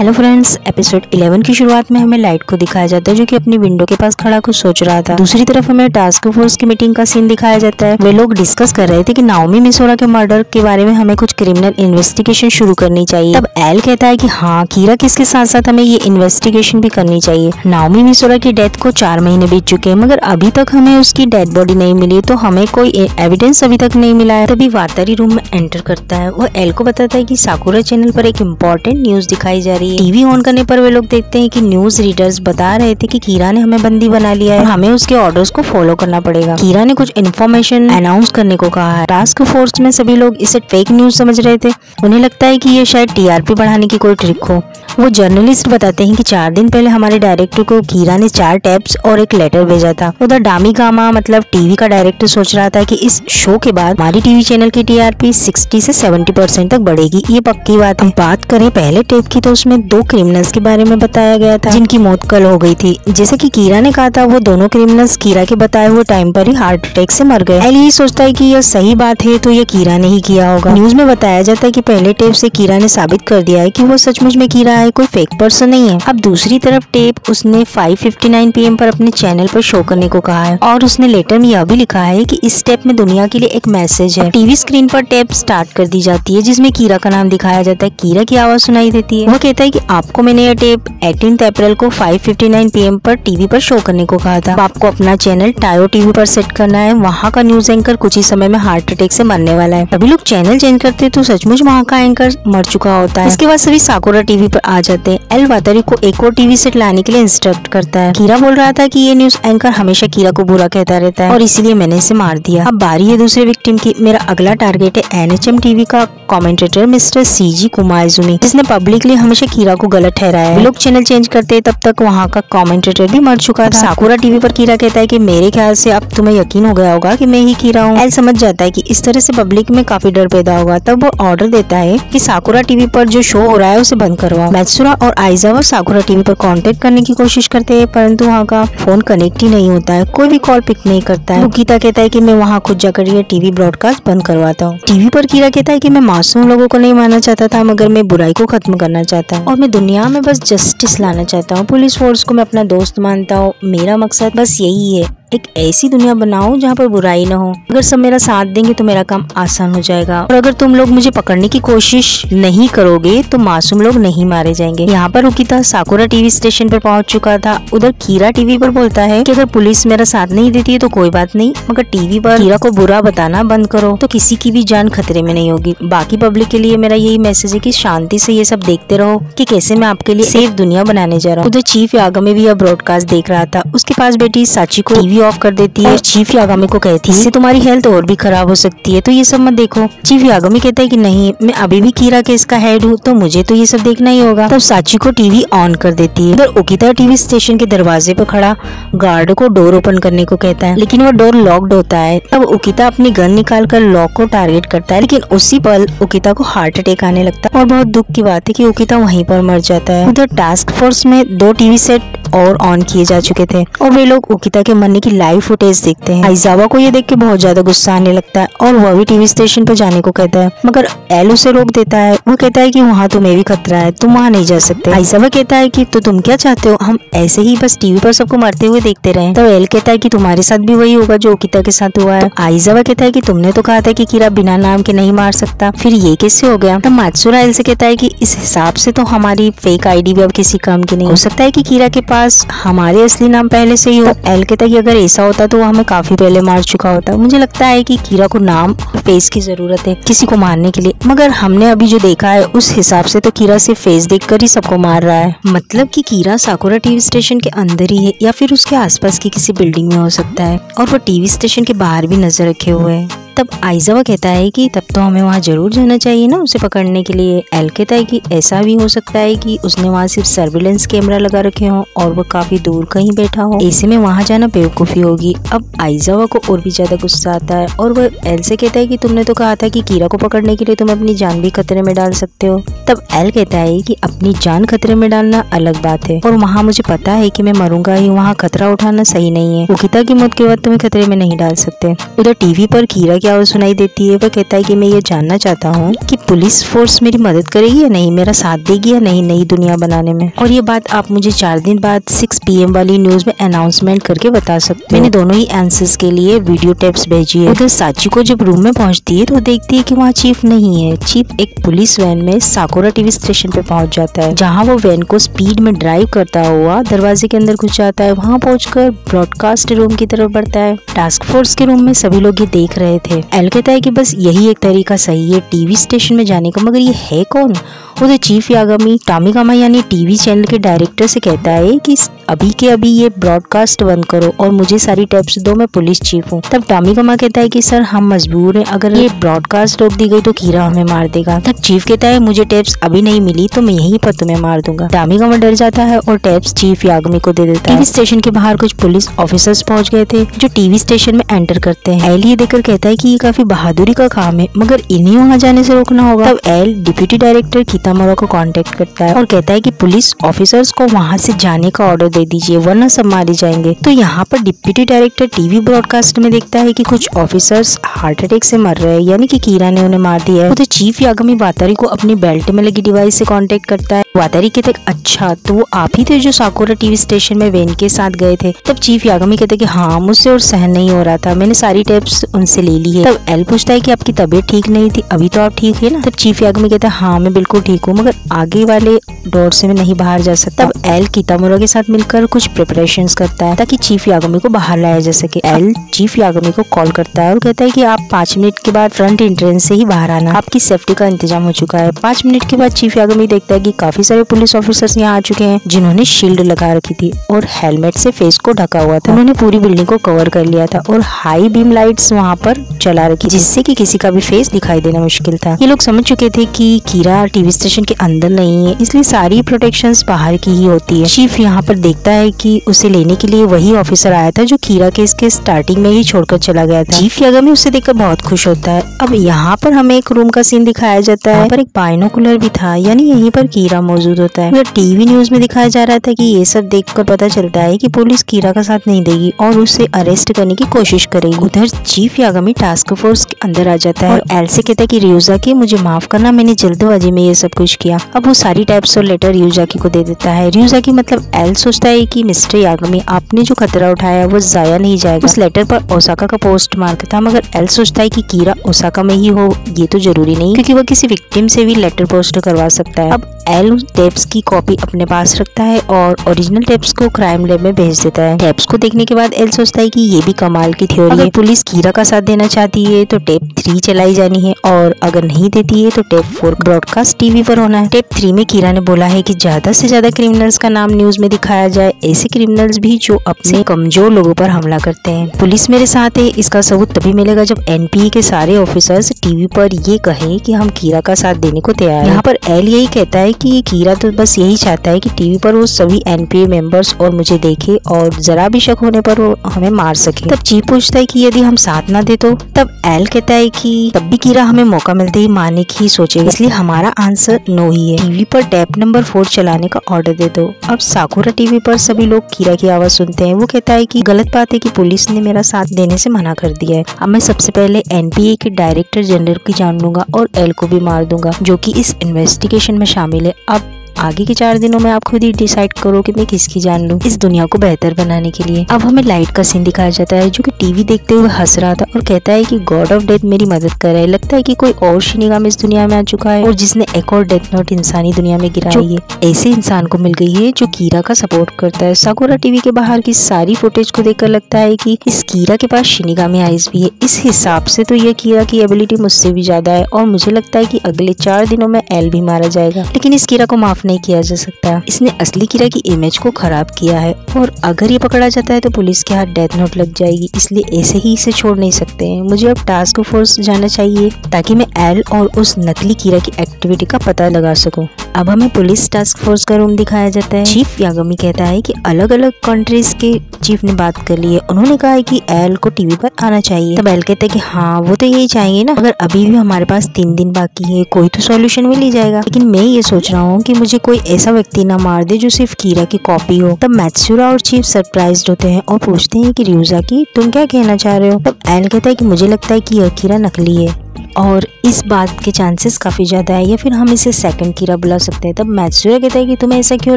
Hello friends episode 11 की शुरुआत में हमें लाइट को दिखाया जाता है जो कि अपनी विंडो के पास खड़ा कुछ सोच रहा था। दूसरी तरफ़ हमें टास्क फोर्स की मीटिंग का सीन दिखाया जाता है। वे लोग डिस्कस कर रहे थे कि नाओमी मिसोरा के मर्डर के बारे में हमें कुछ क्रिमिनल इन्वेस्टिगेशन शुरू करनी चाहिए। तब एल कहता है कि हाँ कीरा किसके साथ साथ हमें ये इन्वेस्टिगेशन भी करनी चाहिए। नाओमी मिसोरा की डेथ को चार महीने बीत चुके हैं, मगर अभी तक हमें उसकी डेड बॉडी नहीं मिली तो हमें कोई एविडेंस अभी तक नहीं मिला है। तभी वातारी रूम में एंटर करता है। वो एल को बताता है की साकुरा चैनल पर एक इम्पोर्टेंट न्यूज़ दिखाई जा रही है टीवी ऑन करने पर वे लोग देखते हैं कि न्यूज़ रीडर्स बता रहे थे कि कीरा ने हमें बंदी बना लिया है। हमें उसके ऑर्डर्स को फॉलो करना पड़ेगा। कीरा ने कुछ इन्फॉर्मेशन अनाउंस करने को कहा है। टास्क फोर्स में सभी लोग इसे फेक न्यूज़ समझ रहे थे। उन्हें लगता है की ये शायद टीआरपी बढ़ाने की कोई ट्रिक हो। वो जर्नलिस्ट बताते हैं कि चार दिन पहले हमारे डायरेक्टर को कीरा ने चार टैप्स और एक लेटर भेजा था। उधर डामी गामा मतलब टीवी का डायरेक्टर सोच रहा था कि इस शो के बाद हमारी टीवी चैनल की टीआरपी 60 से 70 परसेंट तक बढ़ेगी। ये पक्की बात है। बात करें पहले टेप की तो उसमें दो क्रिमिनल्स के बारे में बताया गया था। जिनकी मौत कल हो गई थी। जैसे कि कीरा ने कहा था, वो दोनों क्रिमिनल्स कीरा के बताए हुए टाइम पर ही हार्ट अटैक से मर गए। एल यही सोचता है कि यह सही बात है तो ये कीरा ने ही किया होगा। न्यूज़ में बताया जाता है कि पहले टेप से कीरा ने साबित कर दिया है कि वो सचमुच में कीरा है, कोई फेक पर्सन नहीं है। अब दूसरी तरफ़ टेप उसने 5:59 पीएम पर अपने चैनल पर शो करने को कहा है। और उसने लेटर में यह भी लिखा है कि इस टेप में दुनिया के लिए एक मैसेज है। टीवी स्क्रीन पर टेप स्टार्ट कर दी जाती है, जिसमें कीरा का नाम दिखाया जाता है। कीरा की आवाज़ सुनाई देती है। वो कहता है कि आपको मैंने यह टेप 18 अप्रैल को 5:59 पीएम पर टीवी पर शो करने को कहा था। आपको अपना चैनल टायो टीवी पर सेट करना है। वहाँ का न्यूज़ एंकर कुछ ही समय में हार्ट अटैक से मरने वाला है। अभी लोग चैनल चेंज करते तो सचमुच वहाँ का एंकर मर चुका होता है। इसके बाद सभी साकोरा टीवी पर आ जाते हैं। एल वातारी को एक और टीवी सेट लाने के लिए इंस्ट्रक्ट करता है। कीरा बोल रहा था की ये न्यूज़ एंकर हमेशा कीरा को बुरा कहता रहता है और इसीलिए मैंने इसे मार दिया। अब बारी है दूसरे विक्टिम की। मेरा अगला टारगेट है एनएचएम टीवी का कॉमेंटेटर मिस्टर सी जी कुमारजुमी जिसने पब्लिकली हमेशा कीरा को गलत ठहराया है। लोग चैनल चेंज करते तब तक वहाँ का कमेंटेटर भी मर चुका था। साकुरा टीवी पर कीरा कहता है की मेरे ख्याल से अब तुम्हें यकीन हो गया होगा की मैं ही कीरा हूँ। एल समझ जाता है की इस तरह से पब्लिक में काफ़ी डर पैदा होगा। तब वो ऑर्डर देता है की साकुरा टीवी पर जो शो हो रहा है उसे बंद करवाओ। मैत्सुरा और आइजावा साकुरा टीवी पर कांटेक्ट करने की कोशिश करते हैं परंतु वहाँ का फ़ोन कनेक्ट ही नहीं होता है। कोई भी कॉल पिक नहीं करता है। गीता कहता है कि मैं वहाँ खुद जाकर ये टीवी ब्रॉडकास्ट बंद करवाता हूँ। टीवी पर कीरा कहता है कि मैं मासूम लोगों को नहीं मानना चाहता था मगर मैं बुराई को खत्म करना चाहता हूँ और मैं दुनिया में बस जस्टिस लाना चाहता हूँ। पुलिस फोर्स को मैं अपना दोस्त मानता हूँ। मेरा मकसद बस यही है। एक ऐसी दुनिया बनाओ जहाँ पर बुराई न हो। अगर सब मेरा साथ देंगे तो मेरा काम आसान हो जाएगा। और अगर तुम लोग मुझे पकड़ने की कोशिश नहीं करोगे तो मासूम लोग नहीं मारे जाएँगे। यहाँ पर रुकिता साकुरा टीवी स्टेशन पर पहुँच चुका था। उधर कीरा टीवी पर बोलता है कि अगर पुलिस मेरा साथ नहीं देती है तो कोई बात नहीं, मगर टीवी पर कीरा को बुरा बताना बंद करो तो किसी की भी जान खतरे में नहीं होगी। बाकी पब्लिक के लिए मेरा यही मैसेज है की शांति से ये सब देखते रहो की कैसे मैं आपके लिए सेफ़ दुनिया बनाने जा रहा हूँ। उधर चीफ यागमे भी यह ब्रॉडकास्ट देख रहा था। उसके पास बेटी साची को टीवी ऑफ़ कर देती है। चीफ यागामी को कहती है इससे तुम्हारी हेल्थ और भी खराब हो सकती है। तो ये सब मत देखो। चीफ यागामी कहता है कि नहीं मैं अभी भी कीरा केस का हेड हूँ तो मुझे तो ये सब देखना ही होगा। तब साची को टीवी ऑन कर देती है। उधर उकिता टीवी स्टेशन के दरवाजे पर खड़ा गार्ड को डोर ओपन करने को कहता है। लेकिन वो डोर लॉक्ड होता है। तब उकिता अपनी गन निकाल कर लॉक को टारगेट करता है लेकिन उसी पल उकिता को हार्ट अटैक आने लगता है। और बहुत दुख की बात है कि उकिता वहीं पर मर जाता है। उधर टास्क फोर्स में दो टीवी सेट और ऑन किए जा चुके थे। और वे लोग उकिता के मरने की लाइव फुटेज देखते हैं। आइजावा को ये देख के बहुत ज़्यादा गुस्सा आने लगता है और वह भी टीवी स्टेशन पर जाने को कहता है। मगर एल उसे रोक देता है। वो कहता है की वहाँ तुम्हें भी खतरा है, तुम वहाँ नहीं जा सकते। आइजावा कहता है की तो तुम क्या चाहते हो? हम ऐसे ही बस टीवी पर सबको मरते हुए देखते रहे। तो एल कहता है की तुम्हारे साथ भी वही होगा जो उकिता के साथ हुआ है। आइजावा कहता है की तुमने तो कहा था की कीरा बिना नाम के नहीं मार सकता। फिर ये कैसे हो गया? तब मात्सुरा एल से कहता है की इस हिसाब से तो हमारी फेक आईडी भी अब किसी काम की नहीं। हो सकता है कि कीरा के पास हमारे असली नाम पहले से ही हो एल कि अगर ऐसा होता तो वो हमें काफ़ी पहले मार चुका होता। मुझे लगता है कि कीरा को नाम और फेस की ज़रूरत है, किसी को मारने के लिए। मगर हमने अभी जो देखा है, उस हिसाब से तो कीरा सिर्फ़ फेस देखकर ही सबको मार रहा है। मतलब कि कीरा साकुरा टीवी स्टेशन के अंदर ही है, या फिर उसके आसपास की किसी बिल्डिंग में हो सकता है, और वो टीवी स्टेशन के बाहर भी नज़र रखे हुए है। तब आइजावा कहता है कि तब तो हमें वहाँ ज़रूर जाना चाहिए ना उसे पकड़ने के लिए। एल कहता है कि ऐसा भी हो सकता है कि उसने वहाँ सिर्फ़ सर्विलेंस कैमरा लगा रखे हो और वो काफ़ी दूर कहीं बैठा हो। ऐसे में वहाँ जाना बेवकूफ़ी होगी। अब आइजावा को और भी ज़्यादा गुस्सा आता है और वो एल से कहता है कि तुमने तो कहा था कि कीरा को पकड़ने के लिए तुम अपनी जान भी खतरे में डाल सकते हो। तब एल कहता है कि अपनी जान खतरे में डालना अलग बात है और वहाँ मुझे पता है कि मैं मरूँगा ही, वहाँ खतरा उठाना सही नहीं है। उकिता की मौत के बाद तुम्हें खतरे में नहीं डाल सकते। उधर टीवी पर कीरा की आवाज़ सुनाई देती है वह कहता है कि मैं ये जानना चाहता हूँ कि पुलिस फोर्स मेरी मदद करेगी या नहीं, मेरा साथ देगी या नहीं नई दुनिया बनाने में। और ये बात आप मुझे चार दिन बाद सिक्स पी वाली न्यूज़ में अनाउंसमेंट करके बता सकते मैंने दोनों ही आंसर्स के लिए वीडियो टेप्स भेजी है। उधर साची को जब रूम में पहुँचती है तो देखती है कि वहाँ चीफ नहीं है। चीफ एक पुलिस वैन में साकोरा टीवी स्टेशन पे पहुँच जाता है, जहाँ वो वैन को स्पीड में ड्राइव करता हुआ दरवाजे के अंदर घुस जाता है। वहाँ पहुंचकर ब्रॉडकास्ट रूम की तरफ़ बढ़ता है। टास्क फोर्स के रूम में सभी लोग ये देख रहे थे। एल कहता है कि बस यही एक तरीका सही है, टीवी स्टेशन में जाने का, मगर ये है कौन? उधर चीफ यागामी टामिकामा यानी टीवी चैनल के डायरेक्टर से कहता है कि अभी के अभी ये ब्रॉडकास्ट बंद करो और मुझे सारी टेप्स दो, मैं पुलिस चीफ हूँ। तब टामिकामा कहता है कि, सर, हम मजबूर हैं। अगर ये ब्रॉडकास्ट रोक दी गई तो कीरा हमें मार देगा। तब चीफ कहता है, मुझे टेप्स अभी नहीं मिली तो मैं यहीं पर तुम्हें मार दूँगा। टामिकामा डर जाता है और टेप्स चीफ यागमी को दे देता है। स्टेशन के बाहर कुछ पुलिस ऑफिसर्स पहुँच गए थे, जो टीवी स्टेशन में एंटर करते हैं। एल ये देखकर कहता है कि ये काफ़ी बहादुरी का काम है, मगर इन्हें वहाँ जाने से रोकना होगा। तब एल, डिप्यूटी डायरेक्टर कितामोरा को कॉन्टेक्ट करता है और कहता है कि पुलिस ऑफिसर्स को वहाँ से जाने का ऑर्डर दे दीजिए, वरना सब मारे जाएँगे। तो यहाँ पर डिप्यूटी डायरेक्टर टीवी ब्रॉडकास्ट में देखता है की कुछ ऑफिसर्स हार्ट अटैक से मर रहे हैं, यानी की कीरा ने उन्हें मार दिया है। तो चीफ यागमी वातारी को अपनी बेल्ट में लगी डिवाइस से कॉन्टेक्ट करता है। वातारी कहते अच्छा तो आप ही थे जो साकोरा टीवी स्टेशन में वेन के साथ गए थे। तब चीफ यागमी कहते कि हाँ मुझसे और सहन नहीं हो रहा था। मैंने सारी टेप्स उनसे ले ली है। तब एल पूछता है कि, आपकी तबीयत ठीक नहीं थी? अभी तो आप ठीक है ना? तब चीफ यागमी कहता है हाँ मैं बिल्कुल ठीक हूँ, मगर आगे वाले डोर से मैं नहीं बाहर जा सकता। तब एल कितामुरा के साथ मिलकर कुछ प्रिपरेशन करता है, ताकि चीफ यागमी को बाहर लाया जा सके। एल चीफ यागमी को कॉल करता है और कहता है की, आप पाँच मिनट के बाद फ्रंट एंट्रेंस से ही बाहर आना। आपकी सेफ्टी का इंतज़ाम हो चुका है। पाँच मिनट के बाद चीफ यागमी देखता है की काफ़ी सारे पुलिस ऑफिसर्स यहाँ आ चुके हैं, जिन्होंने शील्ड लगा रखी थी और हेलमेट से फेस को ढका हुआ था। उन्होंने पूरी बिल्डिंग को कवर कर लिया था और हाई बीम लाइट्स वहाँ पर चला रखी जिससे कि किसी का भी फेस दिखाई देना मुश्किल था। ये लोग समझ चुके थे कि कीरा टीवी स्टेशन के अंदर नहीं है, इसलिए सारी प्रोटेक्शन बाहर की ही होती है। चीफ यहाँ पर देखता है की उसे लेने के लिए वही ऑफिसर आया था जो कीरा केस के स्टार्टिंग में ही छोड़कर चला गया था। चीफ यागमी उसे देखकर बहुत खुश होता है। अब यहाँ पर हमें एक रूम का सीन दिखाया जाता है। पर एक बाइनोकुलर भी था, यानी यहीं पर कीरा मौजूद होता है। टीवी न्यूज़ में दिखाया जा रहा था कि ये सब देखकर पता चलता है कि पुलिस कीरा का साथ नहीं देगी और उसे अरेस्ट करने की कोशिश करेगी। उधर चीफ यागमी टास्क फोर्स के अंदर आ जाता है और एल से कहता है कि रियूजा की मुझे माफ़ करना, मैंने जल्दबाजी में ये सब कुछ किया। अब वो सारी टाइप्स और लेटर रियूजाकी को दे देता है। रियूजाकी मतलब एल सोचता है कि मिस्टर यागमी, आपने जो खतरा उठाया वो जाया नहीं जाएगा। उस लेटर पर ओसाका का पोस्ट मार्क था, मगर एल सोचता है कि कीरा ओसाका में ही हो, ये तो ज़रूरी नहीं, क्योंकि वो किसी विक्टिम से भी लेटर पोस्ट करवा सकता है। अब एल टेप्स की कॉपी अपने पास रखता है और ओरिजिनल टेप्स को क्राइम लैब में भेज देता है। टेप्स को देखने के बाद एल सोचता है कि ये भी कमाल की थ्योरी है। पुलिस कीरा का साथ देना चाहती है तो टेप थ्री चलाई जानी है और अगर नहीं देती है तो टेप फोर ब्रॉडकास्ट टीवी पर होना है। टेप थ्री में कीरा ने बोला है की ज़्यादा से ज़्यादा क्रिमिनल्स का नाम न्यूज़ में दिखाया जाए। ऐसे क्रिमिनल्स भी जो अपने कमज़ोर लोगों पर हमला करते हैं। पुलिस मेरे साथ है इसका सबूत तभी मिलेगा जब एनपीए के सारे ऑफिसर्स टीवी पर ये कहे कि हम कीरा का साथ देने को तैयार है। यहाँ पर एल यही कहता है कि ये कीरा तो बस यही चाहता है कि टीवी पर वो सभी एनपीए मेंबर्स और मुझे देखे और जरा भी शक होने पर वो हमें मार सके। तब चीफ पूछता है कि यदि हम साथ ना दे तो? तब एल कहता है कि तब भी कीरा हमें मौका मिलते ही मारने की सोचेगा। इसलिए हमारा आंसर नो ही है। टीवी पर टैप नंबर फोर चलाने का ऑर्डर दे दो। अब साकुरा टीवी पर सभी लोग कीरा की आवाज़ सुनते हैं। वो कहता है कि गलत बात है कि पुलिस ने मेरा साथ देने से मना कर दिया है। अब मैं सबसे पहले एनपीए के डायरेक्टर जनरल की जान लूँगा और एल को भी मार दूँगा, जो की इस इन्वेस्टिगेशन में शामिल है अब आगे के चार दिनों में आप खुद ही डिसाइड करो कि मैं किसकी जान लूँ इस दुनिया को बेहतर बनाने के लिए। अब हमें लाइट का सीन दिखाया जाता है जो कि टीवी देखते हुए हंस रहा था और कहता है कि गॉड ऑफ़ डेथ मेरी मदद कर रहा है। लगता है कि कोई और शिनिगाम इस दुनिया में आ चुका है और जिसने एक और डेथ नोट इंसानी दुनिया में गिराई है। ऐसे इंसान को मिल गई है जो कीरा का सपोर्ट करता है। साकुरा टीवी के बाहर की सारी फुटेज को देखकर लगता है की इस कीरा के पास शिनिगामी आइज़ भी है। इस हिसाब से तो यह कीरा की एबिलिटी मुझसे भी ज़्यादा है और मुझे लगता है की अगले चार दिनों में एल भी मारा जाएगा। लेकिन इस कीरा को माफ़ नहीं किया जा सकता। इसने असली कीरा की इमेज को खराब किया है और अगर ये पकड़ा जाता है तो पुलिस के हाथ डेथ नोट लग जाएगी, इसलिए ऐसे ही इसे छोड़ नहीं सकते हैं। मुझे अब टास्क फोर्स जाना चाहिए ताकि मैं एल और उस नकली कीरा की एक्टिविटी का पता लगा सकूँ। अब हमें पुलिस टास्क फोर्स का रूम दिखाया जाता है। चीफ यागमी कहता है कि अलग अलग कंट्रीज़ के चीफ ने बात कर ली है। उन्होंने कहा है कि एल को टीवी पर आना चाहिए। तब एल कहते हैं कि हाँ वो तो यही चाहेंगे ना। अगर अभी भी हमारे पास तीन दिन बाकी है, कोई तो सॉल्यूशन मिल ही जाएगा। लेकिन मैं ये सोच रहा हूँ कि मुझे कोई ऐसा व्यक्ति ना मार दे जो सिर्फ़ कीरा की कॉपी हो। तब मैथ्यूरा और चीफ सरप्राइज़ होते हैं और पूछते हैं कि रियूजा की, तुम क्या कहना चाह रहे हो? तब एल कहता है कि मुझे लगता है कि यह कीरा नकली है। और इस बात के चांसेस काफ़ी ज़्यादा है, या फिर हम इसे सेकंड कीरा बुला सकते हैं। तब मैथ्सूरा कहता है कि तुम्हें ऐसा क्यों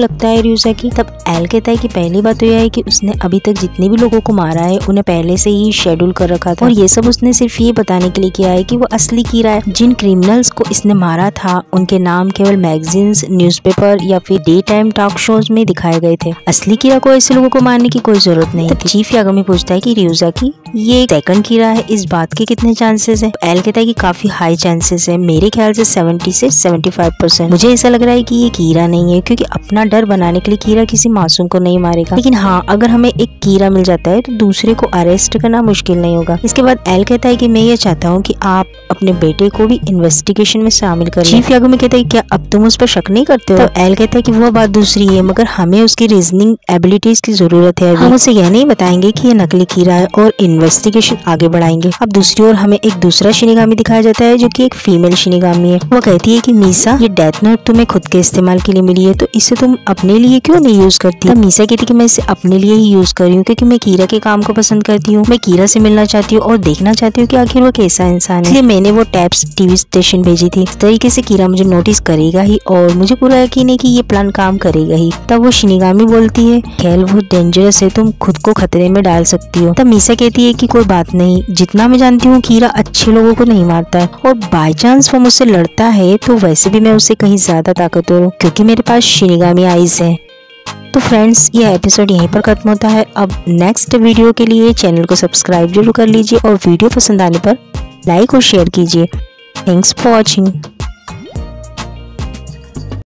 लगता है रियूजा की? तब एल कहता है कि पहली बात तो यह है कि उसने अभी तक जितने भी लोगों को मारा है, उन्हें पहले से ही शेड्यूल कर रखा था। और ये सब उसने सिर्फ़ ये बताने के लिए किया है कि वो असली कीरा है। जिन क्रिमिनल्स को इसने मारा था, उनके नाम केवल मैगजीन्स न्यूज़पेपर या फिर डे टाइम टॉक शोज़ में दिखाए गए थे। असली कीरा को ऐसे लोगों को मारने की कोई ज़रूरत नहीं थी। चीफ यागमी पूछता है कि रियूजा की ये सेकंड कीरा है। इस बात के कितने चांसेस है? एल कहता है कि काफ़ी हाई चांसेस है। मेरे ख्याल से 70 से 75 परसेंट मुझे ऐसा लग रहा है कि ये कीरा नहीं है, क्योंकि अपना डर बनाने के लिए कीरा किसी मासूम को नहीं मारेगा। लेकिन हाँ अगर हमें एक कीरा मिल जाता है तो दूसरे को अरेस्ट करना मुश्किल नहीं होगा। इसके बाद एल कहता है की मैं ये चाहता हूँ की आप अपने बेटे को भी इन्वेस्टिगेशन में शामिल कर चीफ यागो में कहता है क्या अब तुम उस पर शक नहीं करते हो? तो एल कहता है की वो बात दूसरी है, मगर हमें उसकी रीजनिंग एबिलिटीज की ज़रूरत है। हम उसे यह नहीं बताएँगे की ये नकली कीरा है और इन्वेस्टिगेशन आगे बढ़ाएँगे। अब दूसरी ओर हमें एक दूसरा शिनिगामी दिखाया जाता है जो की एक फीमेल शिनिगामी है। वो कहती है कि, मीसा, ये डेथ नोट तुम्हें खुद के इस्तेमाल के लिए मिली है तो इसे तुम अपने लिए क्यों नहीं यूज़ करती? है मीसा कहती कि, मैं इसे अपने लिए ही यूज़ कर रही हूँ, क्योंकि मैं कीरा के काम को पसंद करती हूँ। मैं कीरा से मिलना चाहती हूँ और देखना चाहती हूँ कि आखिर वो कैसा इंसान है। मैंने वो टैप्स टीवी स्टेशन भेजी थी। इस तरीके से कीरा मुझे नोटिस करेगा ही और मुझे पूरा यकीन है की ये प्लान काम करेगा ही। तब वो शिनिगामी बोलती है खेल बहुत डेंजरस है, तुम खुद को खतरे में डाल सकती हो। तब मीसा कहती है कि कोई बात नहीं। जितना मैं जानती हूँ, कीरा अच्छे लोगों को नहीं मारता है। और बाई चांस वो मुझसे लड़ता है तो वैसे भी मैं उससे कहीं ज़्यादा ताकतवर हूँ क्योंकि मेरे पास शिनिगामी आईज है। तो फ्रेंड्स ये एपिसोड यहीं पर खत्म होता है। अब नेक्स्ट वीडियो के लिए चैनल को सब्सक्राइब ज़रूर कर लीजिए और वीडियो पसंद आने पर लाइक और शेयर कीजिए। Thanks for watching